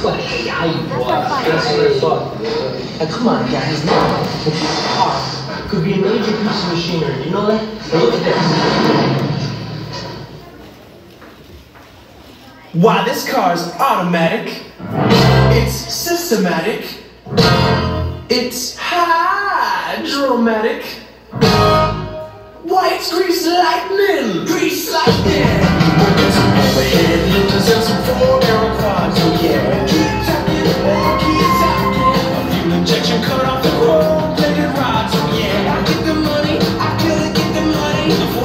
What is the eye you? That's what I thought. Now come on, guys, now. It's car. Could be a major piece of machinery, you know that? Now look at this. Wow, this car is automatic. It's systematic. It's hydromatic. Why, it's grease lightning! Grease lightning!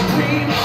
supreme